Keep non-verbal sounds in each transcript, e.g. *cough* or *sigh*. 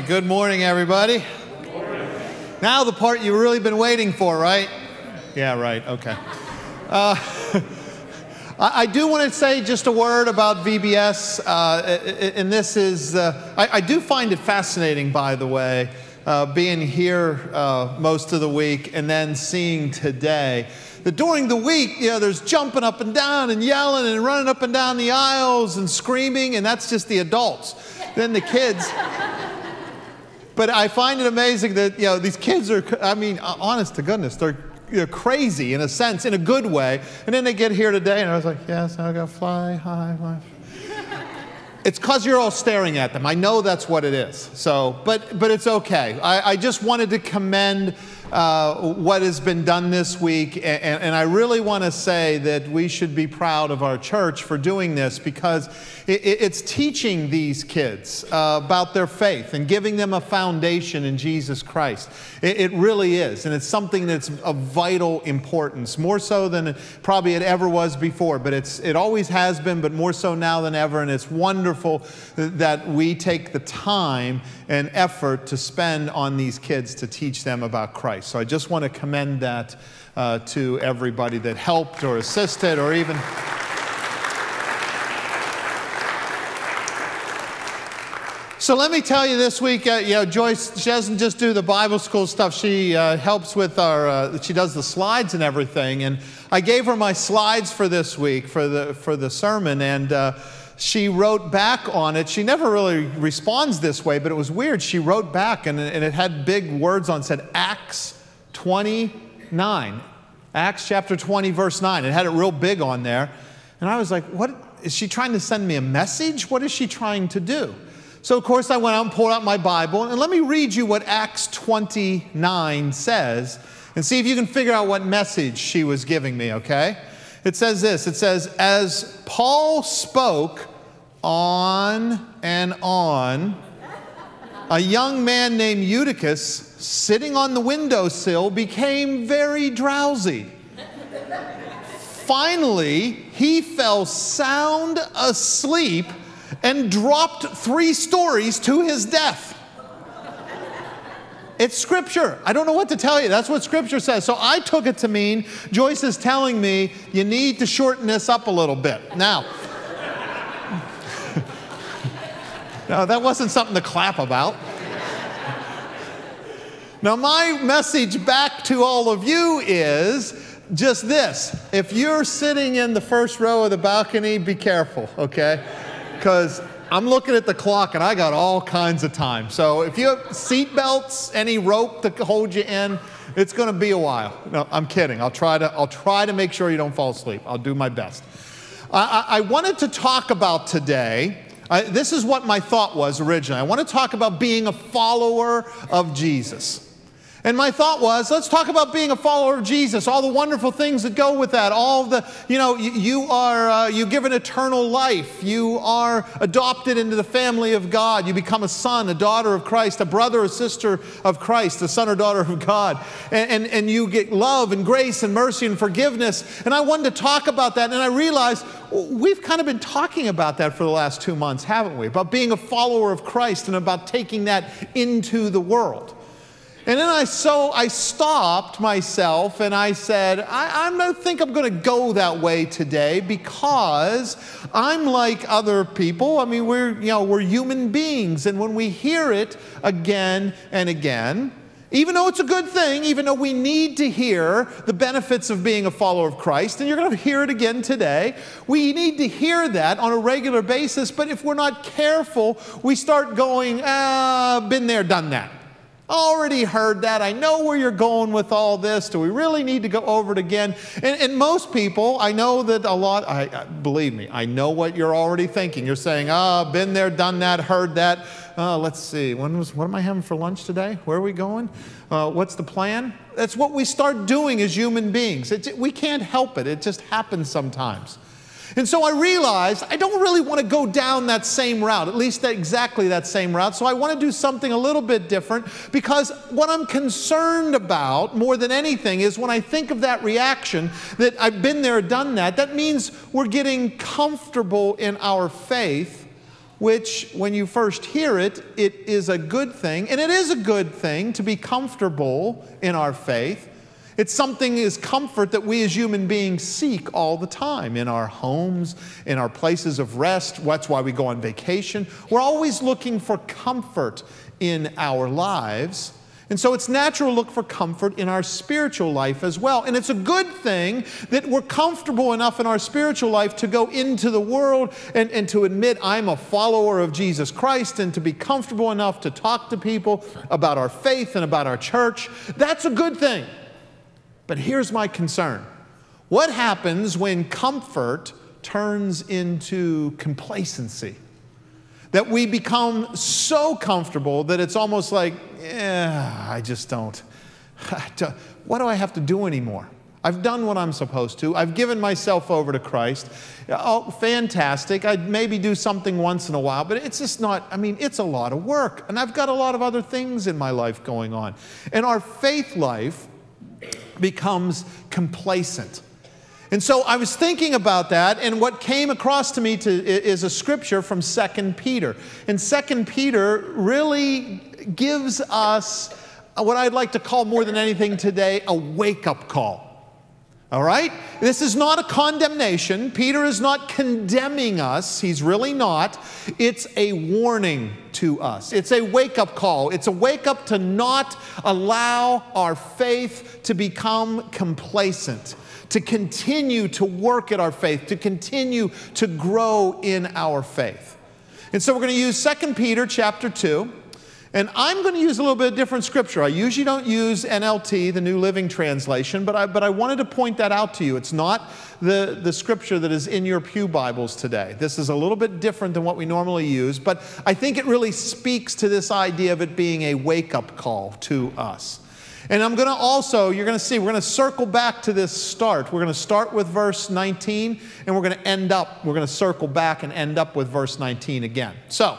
right, good morning, everybody. Now, the part you've really been waiting for, right? Yeah, right, okay. Uh, *laughs* I, I do want to say just a word about VBS, uh, and this is, uh, I, I, do find it fascinating, by the way, uh, being here uh, most of the week and then seeing today that during the week, you know, there's jumping up and down and yelling and running up and down the aisles and screaming, and that's just the adults. Then the kids. But I find it amazing that, you know, these kids are, I mean, uh, honest to goodness, they're you're crazy in a sense, in a good way. And then they get here today, and I was like, yes, I gotta fly high. Fly. it's because you're all staring at them. I know that's what it is. So, but, but it's okay. I, I just wanted to commend uh, what has been done this week. And, and I really want to say that we should be proud of our church for doing this because it, it's teaching these kids uh, about their faith and giving them a foundation in Jesus Christ. It, it, really is. And it's something that's of vital importance, more so than probably it ever was before. But it's, it always has been, but more so now than ever. And it's wonderful that we take the time and effort to spend on these kids to teach them about Christ. So I just want to commend that uh, to everybody that helped or assisted or even. So let me tell you this week, uh, you know, Joyce, she doesn't just do the Bible school stuff. She uh, helps with our, uh, she does the slides and everything. And I gave her my slides for this week for the, for the sermon. And uh, she wrote back on it. She never really responds this way, but it was weird. She wrote back and, and it had big words on it, said Acts 29. Acts chapter 20, verse 9. It had it real big on there. And I was like, what? Is she trying to send me a message? What is she trying to do? So, of course, I went out and pulled out my Bible. And let me read you what Acts 29 says and see if you can figure out what message she was giving me, okay? It says this it says, As Paul spoke on and on, a young man named Eutychus, sitting on the windowsill, became very drowsy. Finally, he fell sound asleep and dropped three stories to his death. It's scripture. I don't know what to tell you. That's what scripture says. So I took it to mean Joyce is telling me you need to shorten this up a little bit. Now, *laughs* no, that wasn't something to clap about. Now, my message back to all of you is just this. If you're sitting in the first row of the balcony, be careful, okay? Because I'm looking at the clock and I got all kinds of time. So if you have seat belts, any rope to hold you in, it's going to be a while. No, I'm kidding. I'll try to, I'll try to make sure you don't fall asleep. I'll do my best. I, I wanted to talk about today. I, this is what my thought was originally. I want to talk about being a follower of Jesus. And my thought was, let's talk about being a follower of Jesus, all the wonderful things that go with that. All the, you know, you, you are, uh, you give an eternal life. You are adopted into the family of God. You become a son, a daughter of Christ, a brother or sister of Christ, a son or daughter of God. And, and, and you get love and grace and mercy and forgiveness. And I wanted to talk about that. And I realized we've kind of been talking about that for the last two months, haven't we? About being a follower of Christ and about taking that into the world. And then I so I stopped myself and I said, I, I don't think I'm going to go that way today because I'm like other people. I mean, we're you know we're human beings, and when we hear it again and again, even though it's a good thing, even though we need to hear the benefits of being a follower of Christ, and you're going to hear it again today, we need to hear that on a regular basis. But if we're not careful, we start going, ah, been there, done that. Already heard that. I know where you're going with all this. Do we really need to go over it again? And, and most people, I know that a lot, I, I, believe me, I know what you're already thinking. You're saying, ah, oh, been there, done that, heard that. Uh, let's see, when was, what am I having for lunch today? Where are we going? Uh, what's the plan? That's what we start doing as human beings. It's, we can't help it, it just happens sometimes. And so I realized I don't really want to go down that same route, at least exactly that same route. So I want to do something a little bit different because what I'm concerned about more than anything is when I think of that reaction that I've been there, done that, that means we're getting comfortable in our faith which, when you first hear it, it is a good thing. And it is a good thing to be comfortable in our faith. It's something is comfort that we as human beings seek all the time in our homes, in our places of rest. That's why we go on vacation. We're always looking for comfort in our lives. And so it's natural to look for comfort in our spiritual life as well. And it's a good thing that we're comfortable enough in our spiritual life to go into the world and, and to admit I'm a follower of Jesus Christ and to be comfortable enough to talk to people about our faith and about our church. That's a good thing. But here's my concern what happens when comfort turns into complacency? That we become so comfortable that it's almost like, yeah, I just *laughs* don't. What do I have to do anymore? I've done what I'm supposed to. I've given myself over to Christ. Oh, fantastic. I'd maybe do something once in a while, but it's just not, I mean, it's a lot of work. And I've got a lot of other things in my life going on. And our faith life becomes complacent. And so I was thinking about that, and what came across to me to, is a scripture from 2 Peter. And 2 Peter really gives us what I'd like to call more than anything today a wake up call. All right? This is not a condemnation. Peter is not condemning us. He's really not. It's a warning to us. It's a wake up call. It's a wake up to not allow our faith to become complacent, to continue to work at our faith, to continue to grow in our faith. And so we're going to use 2 Peter chapter 2. And I'm going to use a little bit of different scripture. I usually don't use NLT, the New Living Translation, but I, but I wanted to point that out to you. It's not the, the scripture that is in your Pew Bibles today. This is a little bit different than what we normally use, but I think it really speaks to this idea of it being a wake up call to us. And I'm going to also, you're going to see, we're going to circle back to this start. We're going to start with verse 19, and we're going to end up, we're going to circle back and end up with verse 19 again. So,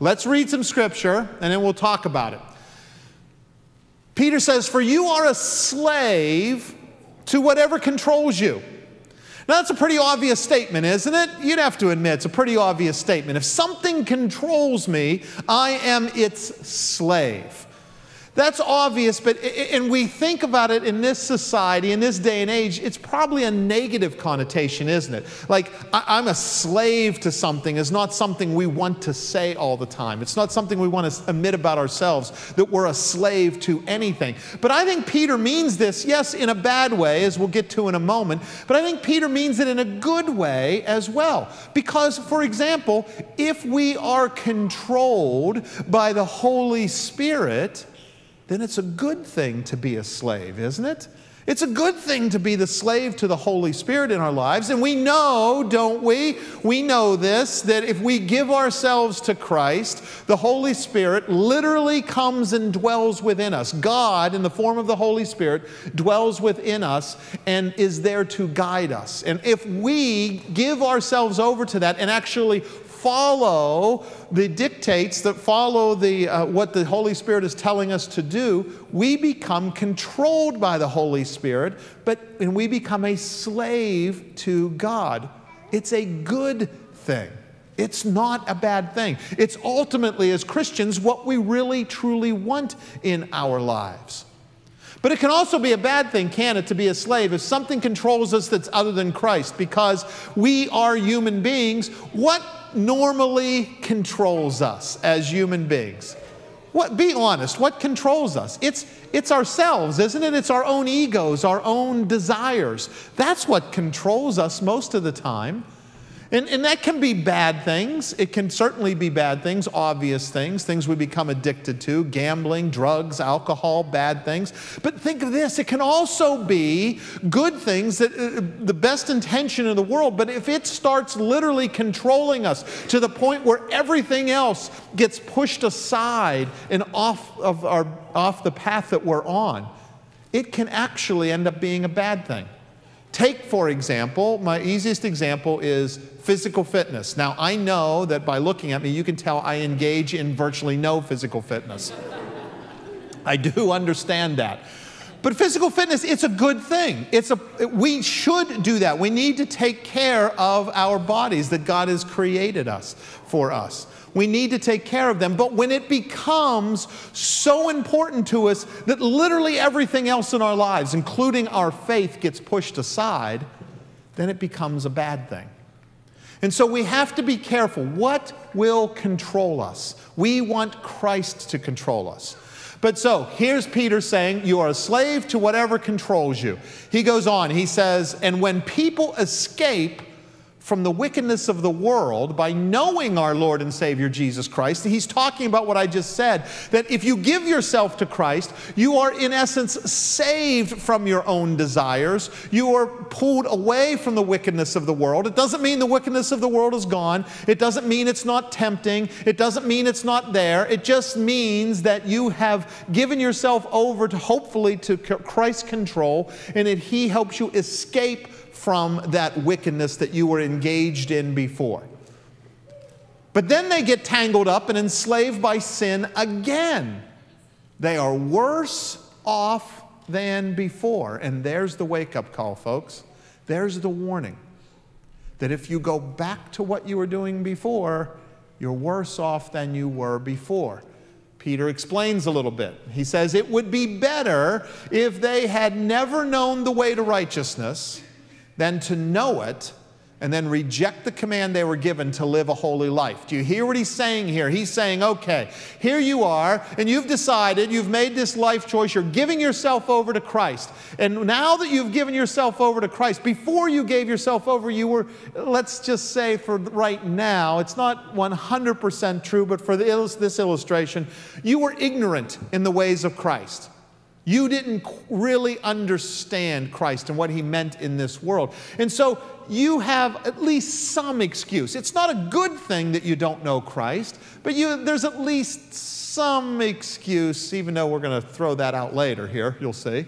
Let's read some scripture and then we'll talk about it. Peter says, For you are a slave to whatever controls you. Now, that's a pretty obvious statement, isn't it? You'd have to admit it's a pretty obvious statement. If something controls me, I am its slave. That's obvious, but and we think about it in this society, in this day and age, it's probably a negative connotation, isn't it? Like, I'm a slave to something is not something we want to say all the time. It's not something we want to admit about ourselves, that we're a slave to anything. But I think Peter means this, yes, in a bad way, as we'll get to in a moment, but I think Peter means it in a good way as well. Because, for example, if we are controlled by the Holy Spirit, then it's a good thing to be a slave, isn't it? It's a good thing to be the slave to the Holy Spirit in our lives. And we know, don't we? We know this that if we give ourselves to Christ, the Holy Spirit literally comes and dwells within us. God, in the form of the Holy Spirit, dwells within us and is there to guide us. And if we give ourselves over to that and actually follow the dictates, that follow the, uh, what the Holy Spirit is telling us to do, we become controlled by the Holy Spirit, but and we become a slave to God. It's a good thing. It's not a bad thing. It's ultimately, as Christians, what we really truly want in our lives. But it can also be a bad thing, can it, to be a slave if something controls us that's other than Christ because we are human beings. What normally controls us as human beings? What, be honest, what controls us? It's, it's ourselves, isn't it? It's our own egos, our own desires. That's what controls us most of the time. And, and that can be bad things. It can certainly be bad things, obvious things, things we become addicted to gambling, drugs, alcohol, bad things. But think of this it can also be good things that uh, the best intention in the world, but if it starts literally controlling us to the point where everything else gets pushed aside and off, of our, off the path that we're on, it can actually end up being a bad thing. Take, for example, my easiest example is physical fitness. Now, I know that by looking at me, you can tell I engage in virtually no physical fitness. I do understand that. But physical fitness, it's a good thing. It's a, we should do that. We need to take care of our bodies that God has created us for us. We need to take care of them. But when it becomes so important to us that literally everything else in our lives, including our faith, gets pushed aside, then it becomes a bad thing. And so we have to be careful. What will control us? We want Christ to control us. But so here's Peter saying, You are a slave to whatever controls you. He goes on, he says, And when people escape from the wickedness of the world by knowing our Lord and Savior Jesus Christ. He's talking about what I just said that if you give yourself to Christ, you are in essence saved from your own desires. You are pulled away from the wickedness of the world. It doesn't mean the wickedness of the world is gone, it doesn't mean it's not tempting, it doesn't mean it's not there. It just means that you have given yourself over to hopefully to Christ's control and that He helps you escape from that wickedness that you were engaged in before. But then they get tangled up and enslaved by sin again. They are worse off than before. And there's the wake up call, folks. There's the warning that if you go back to what you were doing before, you're worse off than you were before. Peter explains a little bit. He says it would be better if they had never known the way to righteousness than to know it and then reject the command they were given to live a holy life. Do you hear what he's saying here? He's saying, okay, here you are, and you've decided, you've made this life choice, you're giving yourself over to Christ. And now that you've given yourself over to Christ, before you gave yourself over, you were, let's just say for right now, it's not 100% true, but for this illustration, you were ignorant in the ways of Christ. You didn't really understand Christ and what he meant in this world. And so you have at least some excuse. It's not a good thing that you don't know Christ, but you, there's at least some excuse, even though we're going to throw that out later here, you'll see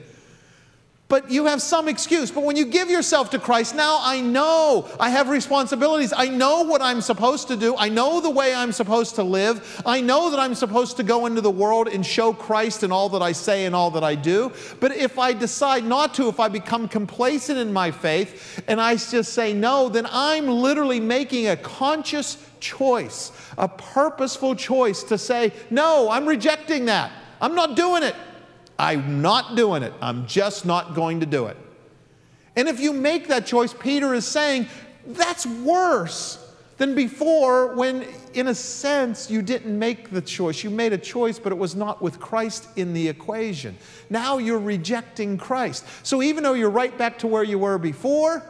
but you have some excuse. But when you give yourself to Christ, now I know I have responsibilities. I know what I'm supposed to do. I know the way I'm supposed to live. I know that I'm supposed to go into the world and show Christ in all that I say and all that I do. But if I decide not to, if I become complacent in my faith and I just say no, then I'm literally making a conscious choice, a purposeful choice to say, no, I'm rejecting that. I'm not doing it. I'm not doing it. I'm just not going to do it. And if you make that choice, Peter is saying that's worse than before when, in a sense, you didn't make the choice. You made a choice, but it was not with Christ in the equation. Now you're rejecting Christ. So even though you're right back to where you were before,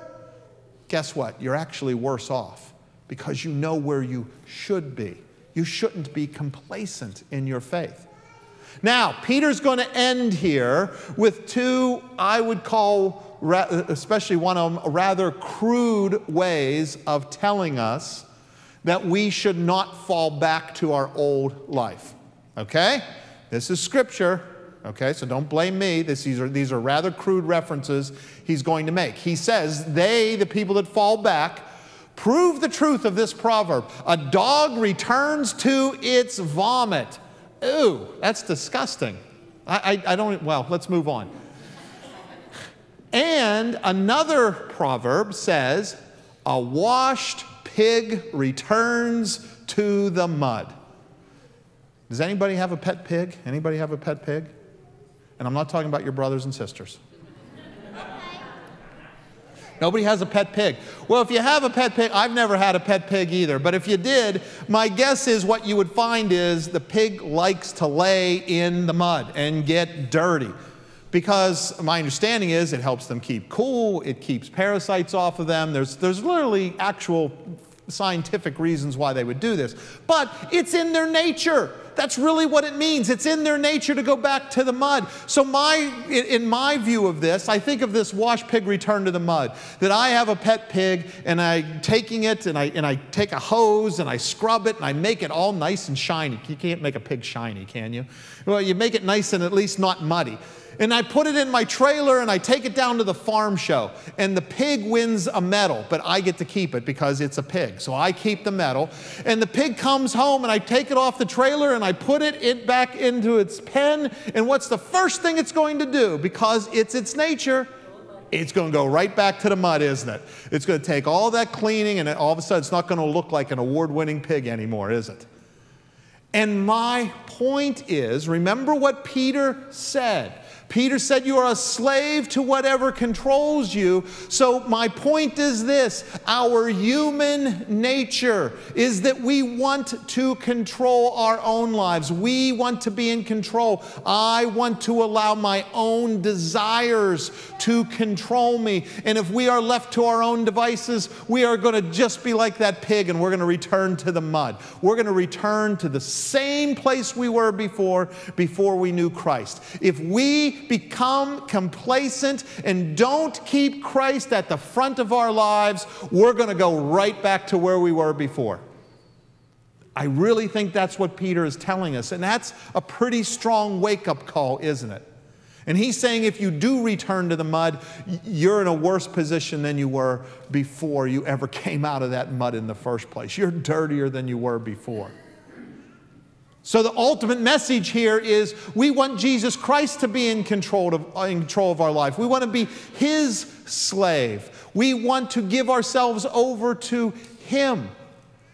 guess what? You're actually worse off because you know where you should be. You shouldn't be complacent in your faith. Now, Peter's going to end here with two, I would call, especially one of them, rather crude ways of telling us that we should not fall back to our old life. Okay? This is scripture. Okay, so don't blame me. This, these, are, these are rather crude references he's going to make. He says, They, the people that fall back, prove the truth of this proverb. A dog returns to its vomit Ooh, that's disgusting. I, I, I don't, well, let's move on. And another proverb says, a washed pig returns to the mud. Does anybody have a pet pig? Anybody have a pet pig? And I'm not talking about your brothers and sisters. Nobody has a pet pig. Well, if you have a pet pig, I've never had a pet pig either, but if you did, my guess is what you would find is the pig likes to lay in the mud and get dirty. Because my understanding is it helps them keep cool, it keeps parasites off of them. There's, there's literally actual scientific reasons why they would do this. But it's in their nature. That's really what it means. It's in their nature to go back to the mud. So, my, in my view of this, I think of this wash pig return to the mud. That I have a pet pig and I'm taking it and I, and I take a hose and I scrub it and I make it all nice and shiny. You can't make a pig shiny, can you? Well, you make it nice and at least not muddy and I put it in my trailer and I take it down to the farm show. And the pig wins a medal, but I get to keep it because it's a pig. So I keep the medal. And the pig comes home and I take it off the trailer and I put it back into its pen. And what's the first thing it's going to do? Because it's its nature, it's going to go right back to the mud, isn't it? It's going to take all that cleaning, and all of a sudden, it's not going to look like an award winning pig anymore, is it? And my point is remember what Peter said. Peter said, You are a slave to whatever controls you. So, my point is this our human nature is that we want to control our own lives. We want to be in control. I want to allow my own desires to control me. And if we are left to our own devices, we are going to just be like that pig and we're going to return to the mud. We're going to return to the same place we were before, before we knew Christ. If we become complacent and don't keep Christ at the front of our lives, we're going to go right back to where we were before. I really think that's what Peter is telling us. And that's a pretty strong wake up call, isn't it? And he's saying if you do return to the mud, you're in a worse position than you were before you ever *laughs* came out of that mud in the first place. You're dirtier than you were before. So, the ultimate message here is we want Jesus Christ to be in control of, uh, in control of our life. We want to be His slave. We want to give ourselves over to Him,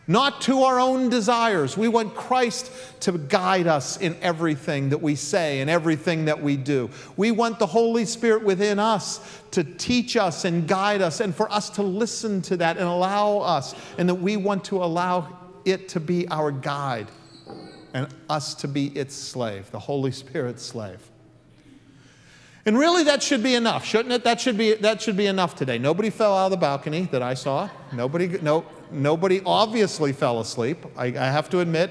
not to our own desires. We want Christ to guide us in everything that we say and everything that we do. We want the Holy Spirit within us to teach us and guide us, and for us to listen to that and allow us, and that we want to allow it to be our guide and us to be its slave, the Holy Spirit's slave. And really, that should be enough, shouldn't it? That should be, that should be enough today. Nobody fell out of the balcony that I saw. Nobody, no, nobody obviously fell asleep. I, I have to admit,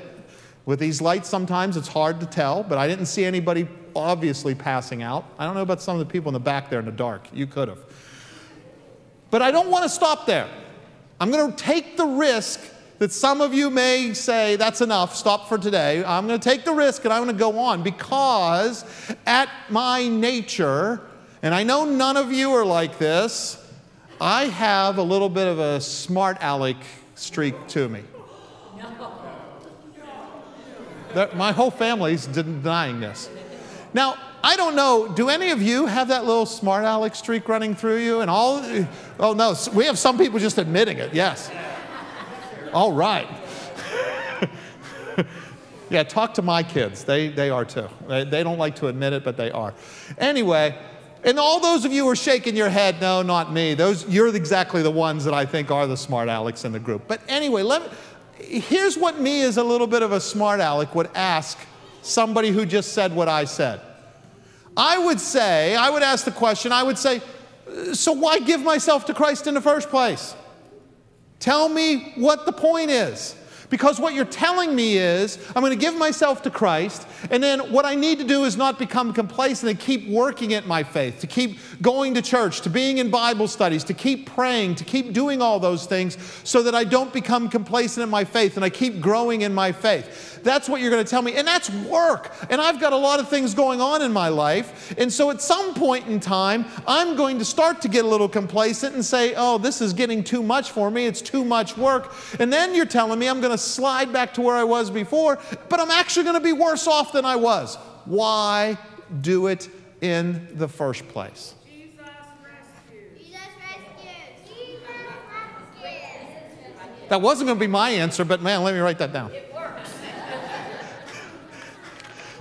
with these lights, sometimes it's hard to tell, but I didn't see anybody obviously passing out. I don't know about some of the people in the back there in the dark. You could have. But I don't want to stop there. I'm going to take the risk that some of you may say, that's enough, stop for today. I'm going to take the risk and I'm going to go on because at my nature, and I know none of you are like this, I have a little bit of a smart aleck streak to me. My whole family's denying this. Now, I don't know, do any of you have that little smart aleck streak running through you? And all, oh no, we have some people just admitting it, yes. All right. *laughs* yeah, talk to my kids. They, they are too. They, they don't like to admit it, but they are. Anyway, and all those of you who are shaking your head, no, not me. Those, you're exactly the ones that I think are the smart Alex in the group. But anyway, let here's what me as a little bit of a smart aleck would ask somebody who just said what I said. I would say, I would ask the question, I would say, so why give myself to Christ in the first place? Tell me what the point is. Because what you're telling me is, I'm going to give myself to Christ, and then what I need to do is not become complacent and keep working at my faith, to keep going to church, to being in Bible studies, to keep praying, to keep doing all those things so that I don't become complacent in my faith and I keep growing in my faith. That's what you're going to tell me. And that's work. And I've got a lot of things going on in my life. And so at some point in time, I'm going to start to get a little complacent and say, oh, this is getting too much for me. It's too much work. And then you're telling me I'm going to slide back to where I was before, but I'm actually going to be worse off than I was. Why do it in the first place? That wasn't going to be my answer, but man, let me write that down.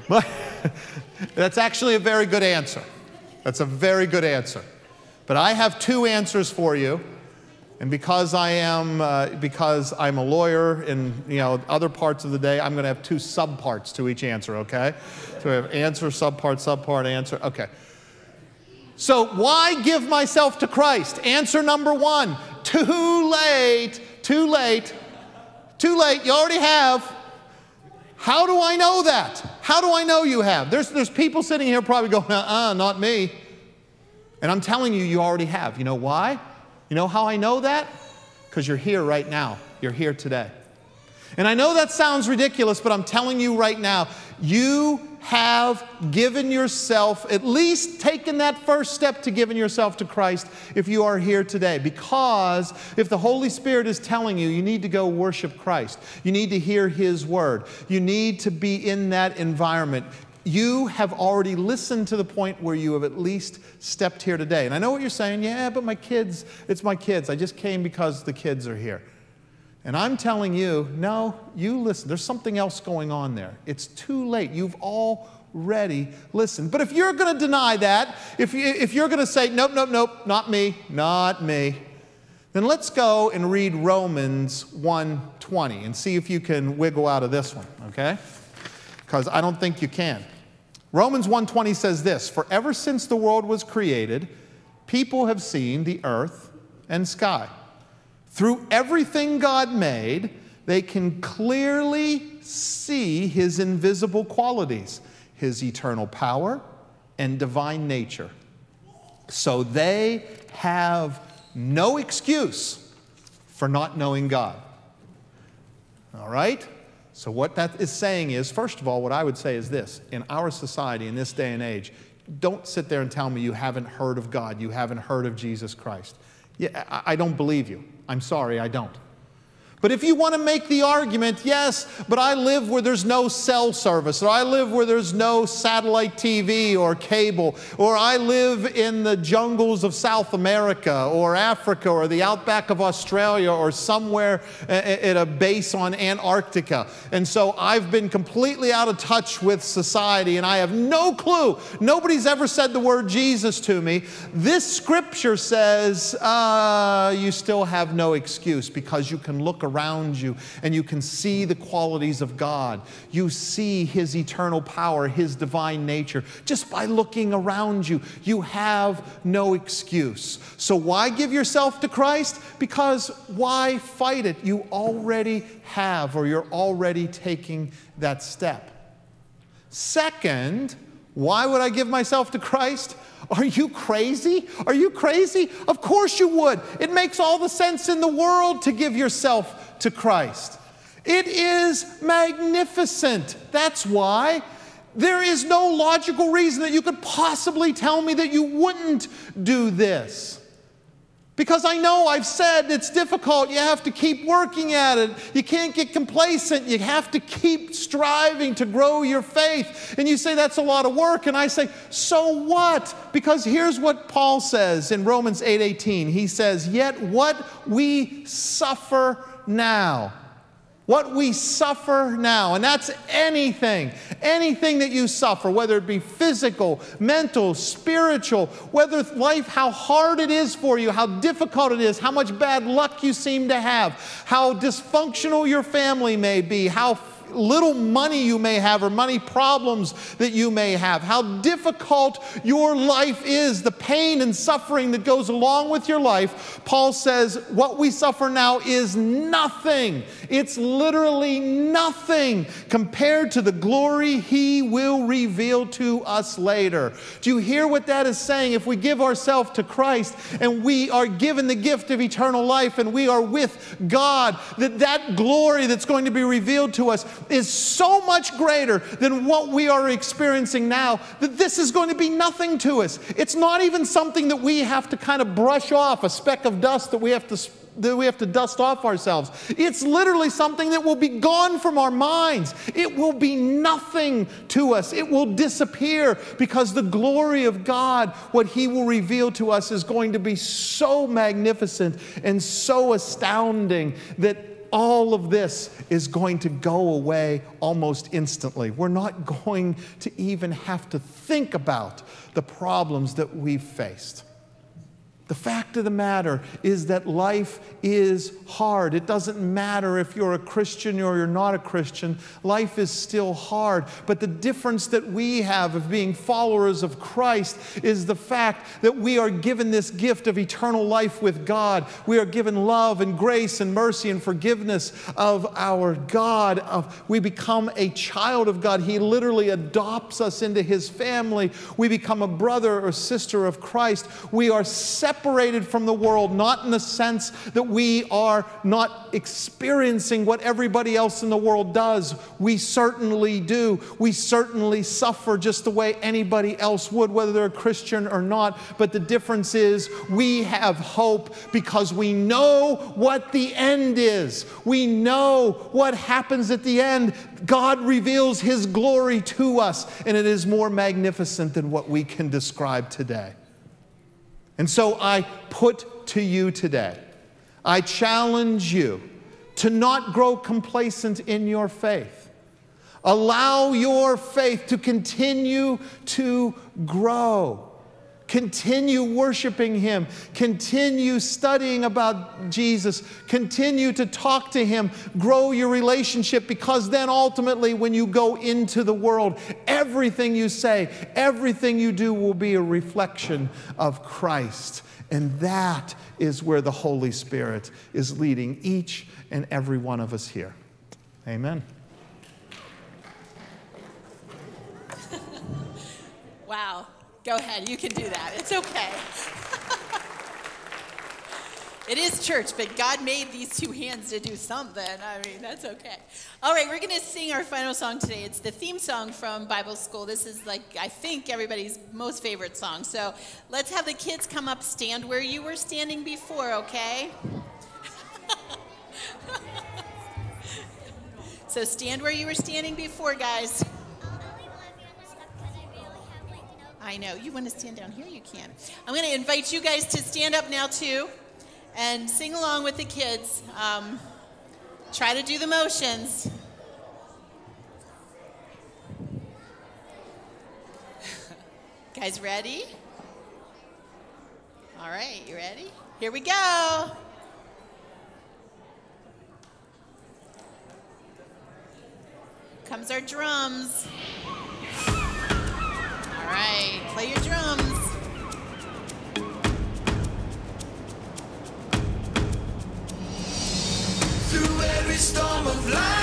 *laughs* That's actually a very good answer. That's a very good answer. But I have two answers for you. And because I am, uh, because I'm a lawyer in you know other parts of the day, I'm going to have two subparts to each answer. Okay, so we have answer, subpart, subpart, answer. Okay. So why give myself to Christ? Answer number one: too late, too late, too late. You already have. How do I know that? How do I know you have? There's, there's people sitting here probably going, uh uh, not me. And I'm telling you, you already have. You know why? You know how I know that? Because you're here right now. You're here today. And I know that sounds ridiculous, but I'm telling you right now, you have given yourself, at least taken that first step to giving yourself to Christ if you are here today. Because if the Holy Spirit is telling you, you need to go worship Christ, you need to hear His word, you need to be in that environment. You have already listened to the point where you have at least stepped here today. And I know what you're saying. Yeah, but my kids, it's my kids. I just came because the kids are here. And I'm telling you, no, you listen. There's something else going on there. It's too late. You've already listened. But if you're going to deny that, if, you, if you're going to say, nope, nope, nope, not me, not me, then let's go and read Romans 1:20 and see if you can wiggle out of this one, okay? Because I don't think you can. Romans 1:20 says this, "For ever since the world was created, people have seen the earth and sky." Through everything God made, they can clearly see his invisible qualities, his eternal power and divine nature. So they have no excuse for not knowing God. All right? So, what that is saying is, first of all, what I would say is this in our society, in this day and age, don't sit there and tell me you haven't heard of God, you haven't heard of Jesus Christ. Yeah, I don't believe you. I'm sorry, I don't. But if you want to make the argument, yes, but I live where there's no cell service, or I live where there's no satellite TV or cable, or I live in the jungles of South America or Africa or the outback of Australia or somewhere at a base on Antarctica. And so I've been completely out of touch with society and I have no clue. Nobody's ever said the word Jesus to me. This scripture says uh, you still have no excuse because you can look around around you and you can see the qualities of God. You see His eternal power, His divine nature. Just by looking around you, you have no excuse. So, why give yourself to Christ? Because why fight it? You already have, or you're already taking that step. Second, why would I give myself to Christ? Are you crazy? Are you crazy? Of course you would. It makes all the sense in the world to give yourself to Christ. It is magnificent. That's why. There is no logical reason that you could possibly tell me that you wouldn't do this. Because I know I've said it's difficult. You have to keep working at it. You can't get complacent. You have to keep striving to grow your faith. And you say that's a lot of work. And I say, so what? Because here's what Paul says in Romans 8:18. He says, Yet what we suffer now. What we suffer now, and that's anything, anything that you suffer, whether it be physical, mental, spiritual, whether life, how hard it is for you, how difficult it is, how much bad luck you seem to have, how dysfunctional your family may be, how little money you may have or money problems that you may have, how difficult your life is, the pain and suffering that goes along with your life, Paul says, what we suffer now is nothing. It's literally nothing compared to the glory he will reveal to us later. Do you hear what that is saying? If we give ourselves to Christ and we are given the gift of eternal life and we are with God, that that glory that's going to be revealed to us is so much greater than what we are experiencing now that this is going to be nothing to us. It's not even something that we have to kind of brush off, a speck of dust that we have to that we have to dust off ourselves. It's literally something that will be gone from our minds. It will be nothing to us. It will disappear because the glory of God, what He will reveal to us, is going to be so magnificent and so astounding that all of this is going to go away almost instantly. We're not going to even have to think about the problems that we've faced. The fact of the matter is that life is hard. It doesn't matter if you're a Christian or you're not a Christian, life is still hard. But the difference that we have of being followers of Christ is the fact that we are given this gift of eternal life with God. We are given love and grace and mercy and forgiveness of our God. We become a child of God. He literally adopts us into His family. We become a brother or sister of Christ. We are separated separated from the world, not in the sense that we are not experiencing what everybody else in the world does. We certainly do. We certainly suffer just the way anybody else would, whether they're a Christian or not. But the difference is we have hope because we know what the end is. We know what happens at the end. God reveals His glory to us, and it is more magnificent than what we can describe today. And so I put to you today, I challenge you to not grow complacent in your faith. Allow your faith to continue to grow. Continue worshiping Him. Continue studying about Jesus. Continue to talk to Him. Grow your relationship because then ultimately, when you go into the world, everything you say, everything you do will be a reflection of Christ. And that is where the Holy Spirit is leading each and every one of us here. Amen. wow. Go ahead, you can do that. It's okay. *laughs* it is church, but God made these two hands to do something. I mean, that's okay. All right, we're going to sing our final song today. It's the theme song from Bible school. This is like, I think, everybody's most favorite song. So let's have the kids come up, stand where you were standing before, okay? *laughs* so stand where you were standing before, guys. I know. You want to stand down here? You can. I'm going to invite you guys to stand up now, too, and sing along with the kids. Um, try to do the motions. *laughs* guys, ready? All right, you ready? Here we go. Comes our drums. All right, play your drums. Through every storm of life,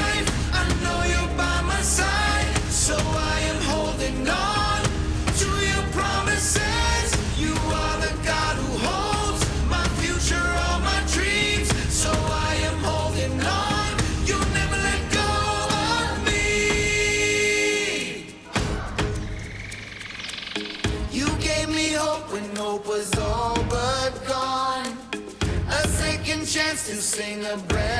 sing a brand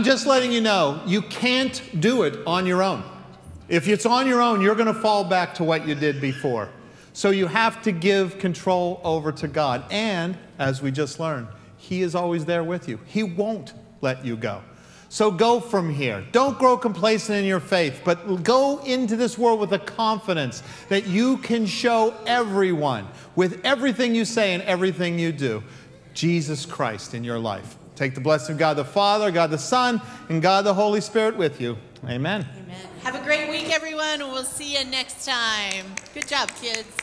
I'm just letting you know you can't do it on your own. If it's on your own, you're going to fall back to what you did before. So you have to give control over to God. And as we just learned, He is always there with you, He won't let you go. So go from here. Don't grow complacent in your faith, but go into this world with a confidence that you can show everyone, with everything you say and everything you do, Jesus Christ in your life. Take the blessing of God the Father, God the Son, and God the Holy Spirit with you. Amen. Amen. Have a great week, everyone, and we'll see you next time. Good job, kids.